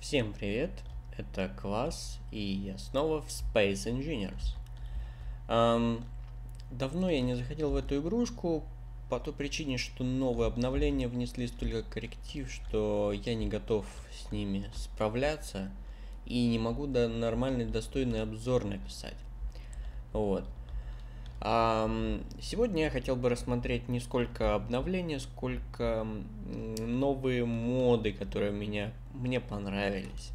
Всем привет, это класс, и я снова в Space Engineers. Эм, давно я не заходил в эту игрушку, по той причине, что новые обновления внесли столько корректив, что я не готов с ними справляться, и не могу да, нормальный, достойный обзор написать. Вот. Сегодня я хотел бы рассмотреть не сколько обновления, сколько новые моды, которые меня, мне понравились.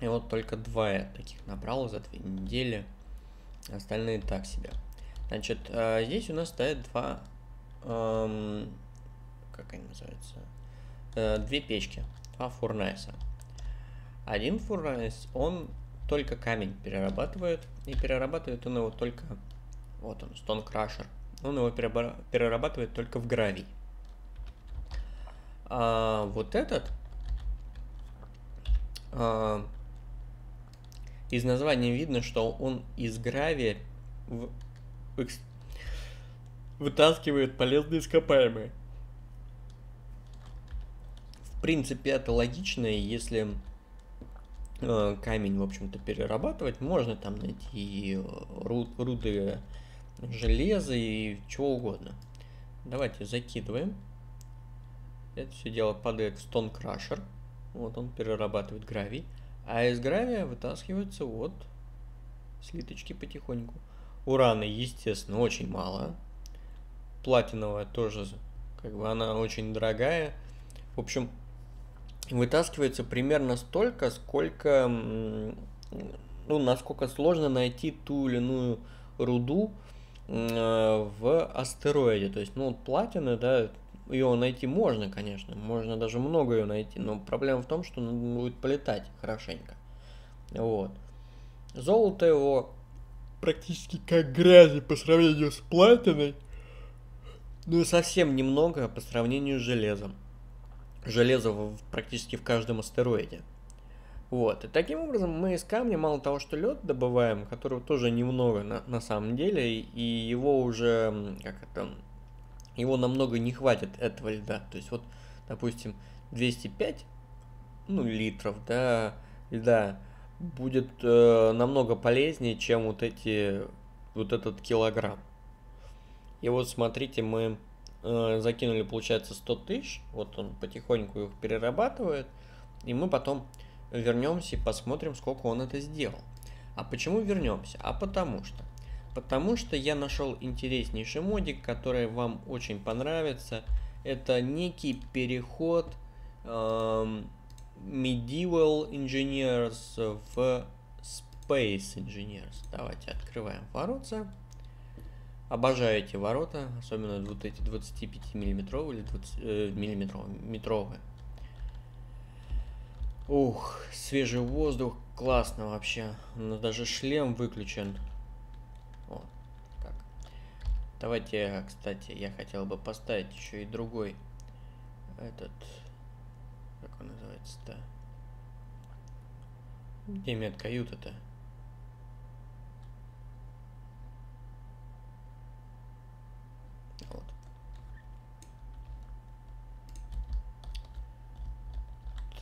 И вот только два я таких набрал за две недели. Остальные так себе. Значит, а, здесь у нас стоят два... Как они называются? Э, две печки. Два фурнайса. Один фурнайс, он только камень перерабатывает. И перерабатывает он его только вот он, Stone Crusher. Он его перерабатывает только в гравий. А вот этот а, из названия видно, что он из гравия в, вытаскивает полезные ископаемые. В принципе, это логично, если э, камень, в общем-то, перерабатывать, можно там найти руд, руды железо и чего угодно. Давайте закидываем. Это все дело падает в Stone Crusher. Вот он перерабатывает гравий. А из гравия вытаскиваются вот слиточки потихоньку. Урана, естественно, очень мало. Платиновая тоже, как бы она очень дорогая. В общем, вытаскивается примерно столько, сколько, ну, насколько сложно найти ту или иную руду, в астероиде. То есть, ну, платины, да, ее найти можно, конечно, можно даже много ее найти, но проблема в том, что надо будет полетать хорошенько. Вот. Золото его практически как грязи по сравнению с платиной, ну и совсем немного по сравнению с железом. Железо практически в каждом астероиде. Вот. И таким образом мы из камня мало того, что лед добываем, которого тоже немного на, на самом деле, и его уже, как это, его намного не хватит этого льда. То есть вот, допустим, 205 ну, литров, да, льда будет э, намного полезнее, чем вот эти, вот этот килограмм. И вот смотрите, мы э, закинули, получается, 100 тысяч, вот он потихоньку их перерабатывает, и мы потом вернемся и посмотрим, сколько он это сделал. А почему вернемся? А потому что. Потому что я нашел интереснейший модик, который вам очень понравится. Это некий переход эм, Medieval Engineers в Space Engineers. Давайте открываем ворота. Обожаю эти ворота, особенно вот эти 25 миллиметровые или 20 э, миллиметровые, метровые. Ух, свежий воздух, классно вообще. Но даже шлем выключен. О, как. Давайте, кстати, я хотел бы поставить еще и другой. Этот... Как он называется-то? Где медкаюта-то? Вот.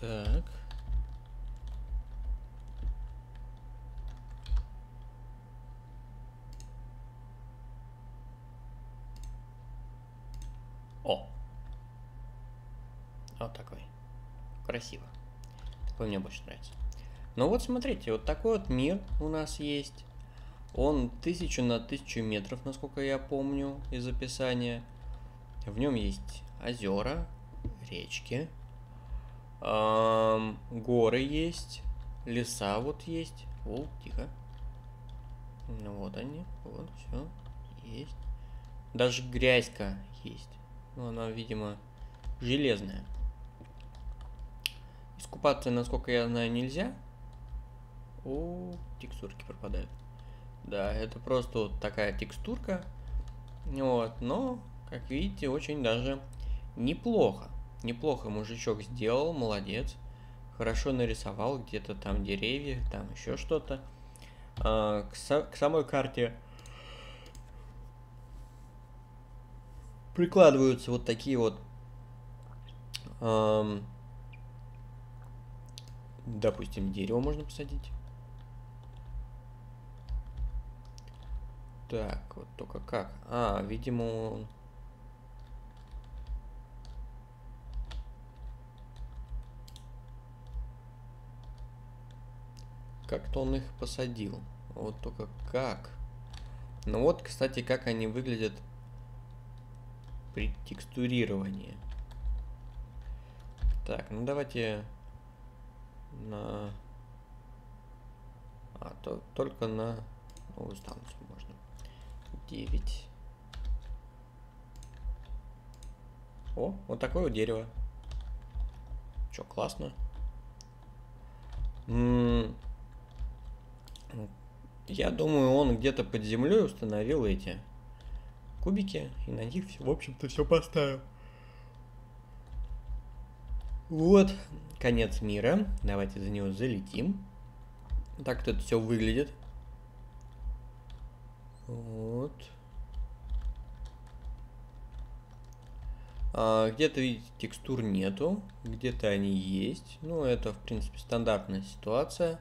Так. О! Вот такой. Красиво. Такой мне больше нравится. Ну вот смотрите, вот такой вот мир у нас есть. Он тысячу на тысячу метров, насколько я помню из описания. В нем есть озера, речки, эм, горы есть, леса вот есть. О, тихо. Ну вот они, вот все есть. Даже грязька есть. Но ну, она, видимо, железная. Искупаться, насколько я знаю, нельзя. О, текстурки пропадают. Да, это просто вот такая текстурка. Вот, но, как видите, очень даже неплохо. Неплохо мужичок сделал, молодец. Хорошо нарисовал где-то там деревья, там еще что-то. А, к, к самой карте прикладываются вот такие вот эм, Допустим, дерево можно посадить. Так, вот только как? А, видимо. Как-то он их посадил. Вот только как? Ну вот, кстати, как они выглядят при текстурировании. Так, ну давайте на... А, то, только на новую станцию можно. 9. О, вот такое вот дерево. Че, классно. М -м я думаю, он где-то под землей установил эти кубики и на них, в общем-то, все поставил. Вот, конец мира. Давайте за него залетим. Так тут все выглядит. Вот. А, где-то, видите, текстур нету, где-то они есть. Ну, это, в принципе, стандартная ситуация.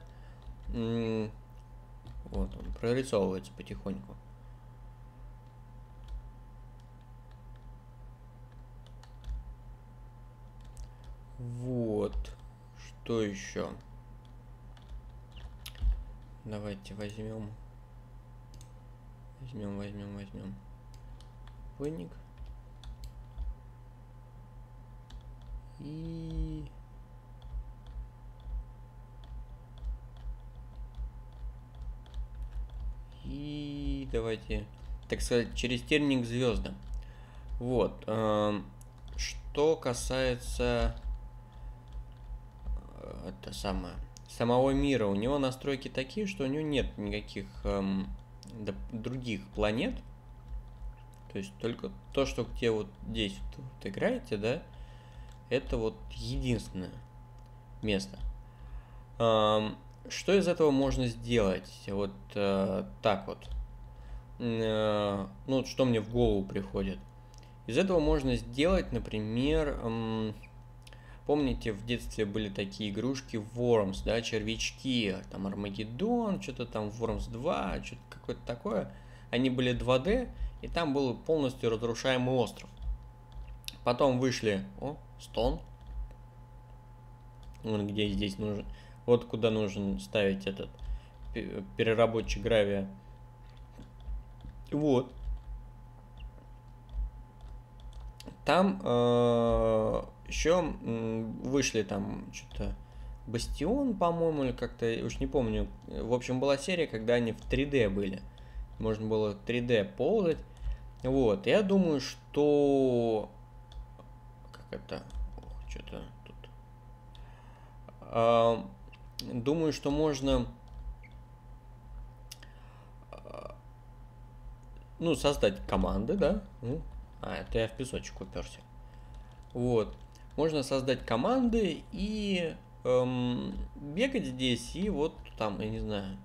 вот он прорисовывается потихоньку. Вот. Что еще? Давайте возьмем. Возьмем, возьмем, возьмем. Вынник. И... И давайте, так сказать, через терник звезды. Вот. Э, что касается это самое, самого мира. У него настройки такие, что у него нет никаких эм, других планет. То есть только то, что где вот здесь вот, вот играете, да, это вот единственное место. Эм, что из этого можно сделать? Вот э, так вот. Э, ну, что мне в голову приходит. Из этого можно сделать, например, эм, Помните, в детстве были такие игрушки Worms, да, червячки, там Армагеддон, что-то там Worms 2, что-то какое-то такое. Они были 2D, и там был полностью разрушаемый остров. Потом вышли, о, стон. Вот где здесь нужен, вот куда нужен ставить этот переработчик гравия. Вот. Там э, еще вышли там что-то Бастион, по-моему, или как-то, уж не помню. В общем, была серия, когда они в 3D были. Можно было 3D ползать. Вот, я думаю, что... Как это? что-то тут... А, думаю, что можно... А, ну, создать команды, да? Ну, а, это я в песочек уперся. Вот можно создать команды и эм, бегать здесь и вот там, я не знаю,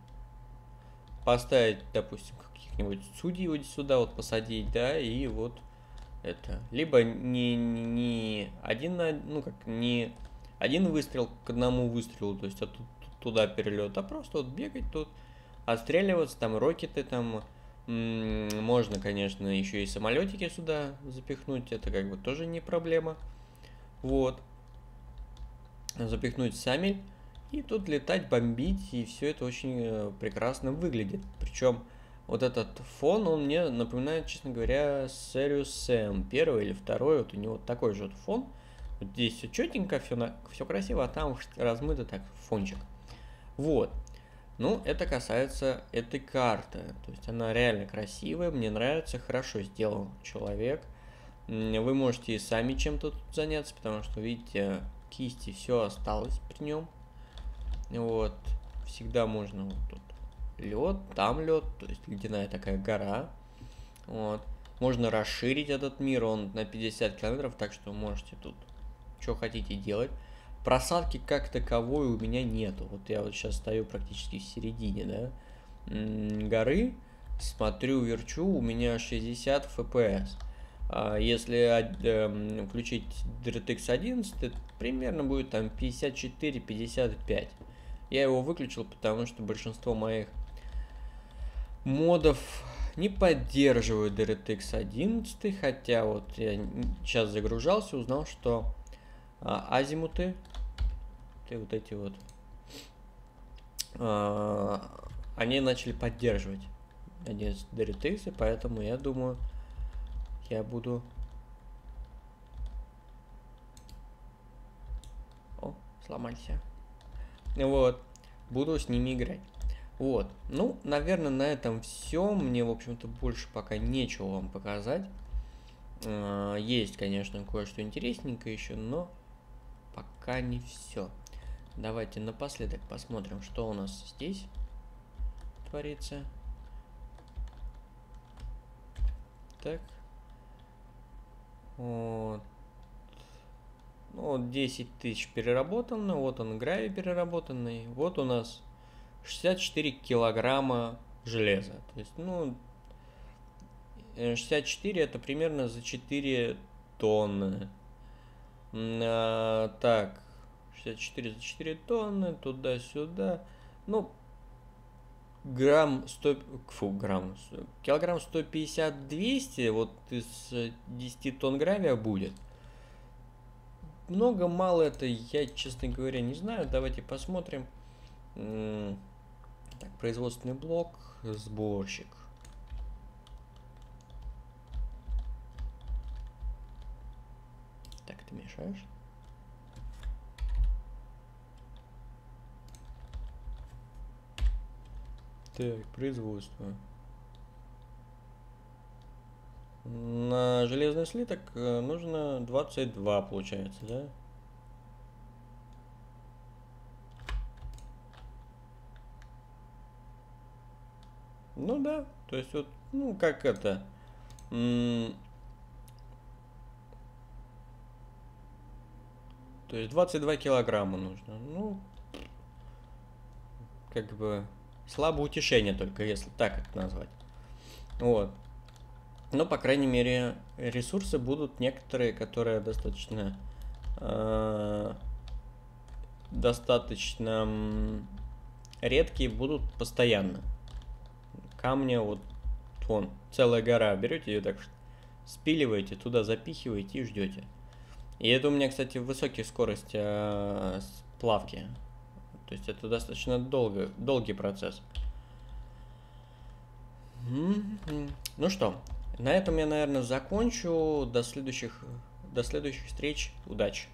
поставить, допустим, каких-нибудь судей вот сюда вот посадить, да, и вот это. Либо не, не, не один, ну как, не один выстрел к одному выстрелу, то есть тут, туда перелет, а просто вот бегать тут, отстреливаться, там рокеты там, можно, конечно, еще и самолетики сюда запихнуть, это как бы тоже не проблема. Вот. Запихнуть сами. И тут летать, бомбить, и все это очень э, прекрасно выглядит. Причем вот этот фон, он мне напоминает, честно говоря, Serious Sam. Первый или второй, вот у него такой же вот фон. Вот здесь все четенько, все, на, все красиво, а там размыто так фончик. Вот. Ну, это касается этой карты. То есть она реально красивая, мне нравится, хорошо сделан человек. Вы можете и сами чем-то тут заняться, потому что, видите, кисти все осталось при нем. Вот. Всегда можно вот тут лед, там лед, то есть ледяная такая гора. Вот. Можно расширить этот мир, он на 50 километров, так что можете тут что хотите делать. Просадки как таковой у меня нету. Вот я вот сейчас стою практически в середине, да, горы, смотрю, верчу, у меня 60 FPS. А если э, включить DirectX 11, примерно будет там 54-55. Я его выключил, потому что большинство моих модов не поддерживают DirectX 11, хотя вот я сейчас загружался, узнал, что а, азимуты, и вот эти вот, а, они начали поддерживать один DirectX, и поэтому я думаю, я буду... О, сломался. Вот, буду с ними играть. Вот, ну, наверное, на этом все. Мне, в общем-то, больше пока нечего вам показать. А, есть, конечно, кое-что интересненькое еще, но пока не все. Давайте напоследок посмотрим, что у нас здесь творится. Так. Вот. Ну, вот 10 тысяч переработано, вот он гравий переработанный, вот у нас 64 килограмма железа. То есть, ну, 64 это примерно за 4 тонны. А, так, 64 за 4 тонны, туда-сюда. Ну, грамм 100, фу, грамм, килограмм 150-200, вот из 10 тонн гравия будет. Много, мало это, я, честно говоря, не знаю. Давайте посмотрим. Так, производственный блок, сборщик. Так, ты мешаешь? Так, производство. На железный слиток э, нужно 22, получается, да? Ну да, то есть вот, ну как это, то есть 22 килограмма нужно, ну, как бы слабое утешение только, если так это назвать. Вот. Но, по крайней мере, ресурсы будут некоторые, которые достаточно э, достаточно редкие, будут постоянно камня, вот вон, целая гора, берете ее так спиливаете, туда запихиваете и ждете. И это у меня, кстати, высокие скорости э, плавки. То есть это достаточно долго, долгий процесс. Ну что, на этом я, наверное, закончу. До следующих, до следующих встреч. Удачи!